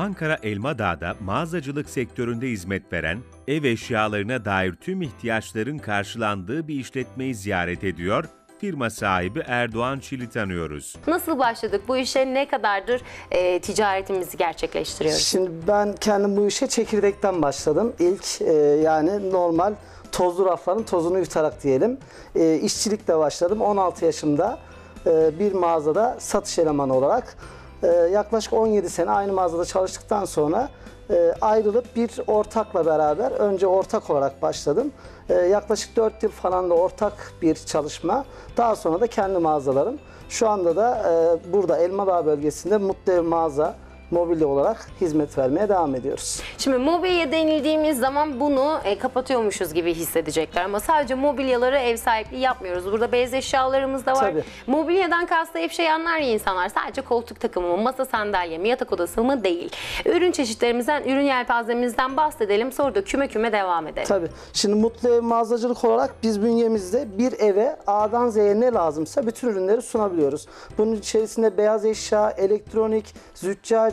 Ankara Elmadağ'da mağazacılık sektöründe hizmet veren, ev eşyalarına dair tüm ihtiyaçların karşılandığı bir işletmeyi ziyaret ediyor, firma sahibi Erdoğan Çil'i tanıyoruz. Nasıl başladık? Bu işe ne kadardır e, ticaretimizi gerçekleştiriyoruz? Şimdi ben kendim bu işe çekirdekten başladım. İlk e, yani normal tozlu rafların tozunu yutarak diyelim. E, işçilikle başladım. 16 yaşımda e, bir mağazada satış elemanı olarak e, yaklaşık 17 sene aynı mağazada çalıştıktan sonra e, ayrılıp bir ortakla beraber önce ortak olarak başladım. E, yaklaşık 4 yıl falan da ortak bir çalışma. Daha sonra da kendi mağazalarım. Şu anda da e, burada Elmadağ bölgesinde Mutlu Ev Mağaza mobilya olarak hizmet vermeye devam ediyoruz. Şimdi mobilya denildiğimiz zaman bunu e, kapatıyormuşuz gibi hissedecekler ama sadece mobilyaları ev sahipliği yapmıyoruz. Burada beyaz eşyalarımız da var. Tabii. Mobilyadan kastı hep şey anlar ya insanlar. Sadece koltuk takımı mı, masa sandalye mi, yatak odası mı değil. Ürün çeşitlerimizden, ürün yelpazemizden bahsedelim. Sonra da küme küme devam edelim. Tabii. Şimdi Mutlu Ev mağazacılık olarak biz bünyemizde bir eve A'dan Z'ye ne lazımsa bütün ürünleri sunabiliyoruz. Bunun içerisinde beyaz eşya, elektronik,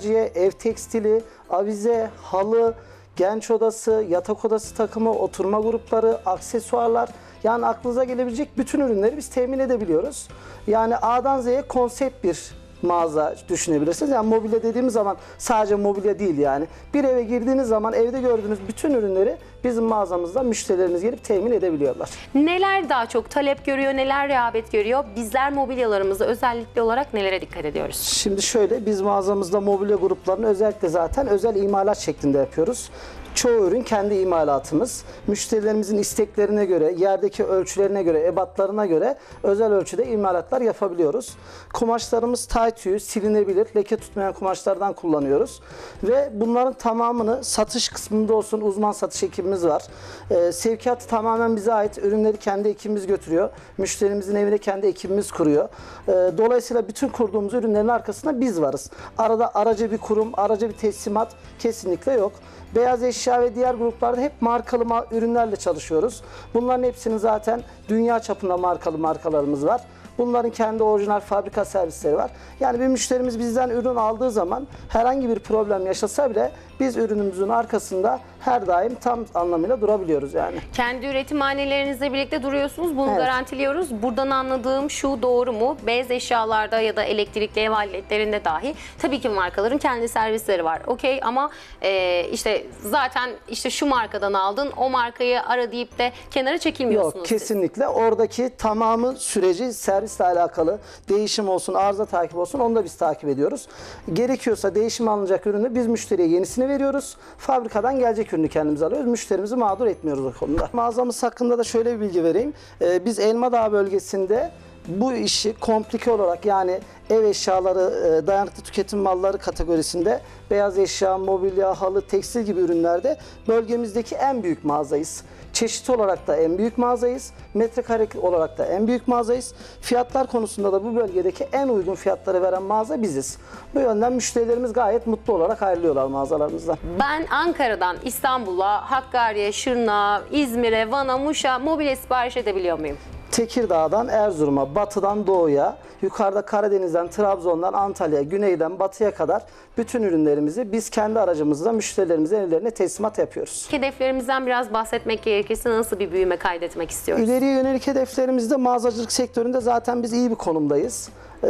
züccaciye, ev tekstili, avize, halı, genç odası, yatak odası takımı, oturma grupları, aksesuarlar yani aklınıza gelebilecek bütün ürünleri biz temin edebiliyoruz. Yani A'dan Z'ye konsept bir mağaza düşünebilirsiniz. Yani mobilya dediğimiz zaman sadece mobilya değil yani. Bir eve girdiğiniz zaman evde gördüğünüz bütün ürünleri bizim mağazamızda müşterilerimiz gelip temin edebiliyorlar. Neler daha çok talep görüyor, neler rağbet görüyor? Bizler mobilyalarımızda özellikle olarak nelere dikkat ediyoruz? Şimdi şöyle biz mağazamızda mobilya gruplarını özellikle zaten özel imalat şeklinde yapıyoruz. Çoğu ürün kendi imalatımız. Müşterilerimizin isteklerine göre, yerdeki ölçülerine göre, ebatlarına göre özel ölçüde imalatlar yapabiliyoruz. Kumaşlarımız tay tüyü, silinebilir, leke tutmayan kumaşlardan kullanıyoruz. Ve bunların tamamını satış kısmında olsun uzman satış ekibimiz var. Ee, sevkiyatı tamamen bize ait. Ürünleri kendi ekibimiz götürüyor. Müşterimizin evine kendi ekibimiz kuruyor. Ee, dolayısıyla bütün kurduğumuz ürünlerin arkasında biz varız. Arada aracı bir kurum, aracı bir teslimat kesinlikle yok. Beyaz eşya ve diğer gruplarda hep markalı ma- ürünlerle çalışıyoruz. Bunların hepsinin zaten dünya çapında markalı markalarımız var. Bunların kendi orijinal fabrika servisleri var. Yani bir müşterimiz bizden ürün aldığı zaman herhangi bir problem yaşasa bile biz ürünümüzün arkasında her daim tam anlamıyla durabiliyoruz yani. Kendi üretim hanelerinizle birlikte duruyorsunuz. Bunu Evet. garantiliyoruz. Buradan anladığım şu doğru mu? Beyaz eşyalarda ya da elektrikli ev aletlerinde dahi tabii ki markaların kendi servisleri var. Okey ama e, işte zaten işte şu markadan aldın o markayı ara deyip de kenara çekilmiyorsunuz. Yok siz. kesinlikle oradaki tamamı süreci servisle alakalı değişim olsun, arıza takip olsun onu da biz takip ediyoruz. Gerekiyorsa değişim alınacak ürünü biz müşteriye yenisini veriyoruz. Fabrikadan gelecek ürünü kendimiz alıyoruz. Müşterimizi mağdur etmiyoruz o konuda. Mağazamız hakkında da şöyle bir bilgi vereyim. Ee, biz Elmadağ bölgesinde bu işi komplike olarak yani ev eşyaları, e, dayanıklı tüketim malları kategorisinde beyaz eşya, mobilya, halı, tekstil gibi ürünlerde bölgemizdeki en büyük mağazayız. Çeşit olarak da en büyük mağazayız. Metrekare olarak da en büyük mağazayız. Fiyatlar konusunda da bu bölgedeki en uygun fiyatları veren mağaza biziz. Bu yönden müşterilerimiz gayet mutlu olarak ayrılıyorlar mağazalarımızdan. Ben Ankara'dan İstanbul'a, Hakkari'ye, Şırnak'a, İzmir'e, Van'a, Muş'a mobilya sipariş edebiliyor muyum? Tekirdağ'dan Erzurum'a, batıdan doğuya, yukarıda Karadeniz'den, Trabzon'dan Antalya, güneyden batıya kadar bütün ürünlerimizi biz kendi aracımızla müşterilerimizin evlerine teslimat yapıyoruz. Hedeflerimizden biraz bahsetmek gerekirse nasıl bir büyüme kaydetmek istiyoruz? İleriye yönelik hedeflerimizde mağazacılık sektöründe zaten biz iyi bir konumdayız. Ee,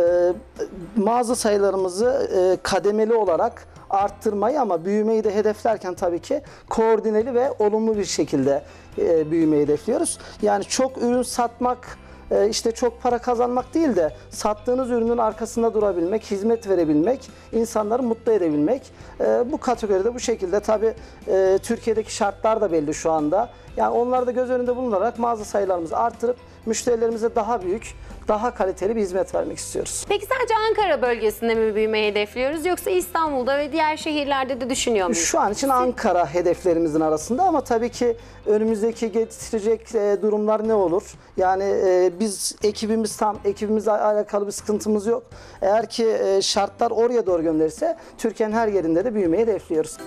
mağaza sayılarımızı e, kademeli olarak arttırmayı ama büyümeyi de hedeflerken tabii ki koordineli ve olumlu bir şekilde e, büyümeyi hedefliyoruz. Yani çok ürün satmak, e, işte çok para kazanmak değil de sattığınız ürünün arkasında durabilmek, hizmet verebilmek, insanları mutlu edebilmek. E, bu kategoride bu şekilde tabii e, Türkiye'deki şartlar da belli şu anda. Yani onları da göz önünde bulunarak mağaza sayılarımızı artırıp müşterilerimize daha büyük, daha kaliteli bir hizmet vermek istiyoruz. Peki sadece Ankara bölgesinde mi büyümeyi hedefliyoruz yoksa İstanbul'da ve diğer şehirlerde de düşünüyor muyuz? Şu an için Ankara hedeflerimizin arasında ama tabii ki önümüzdeki getirecek e, durumlar ne olur? Yani e, biz ekibimiz tam ekibimizle alakalı bir sıkıntımız yok. Eğer ki e, şartlar oraya doğru gönderirse Türkiye'nin her yerinde de büyümeyi hedefliyoruz.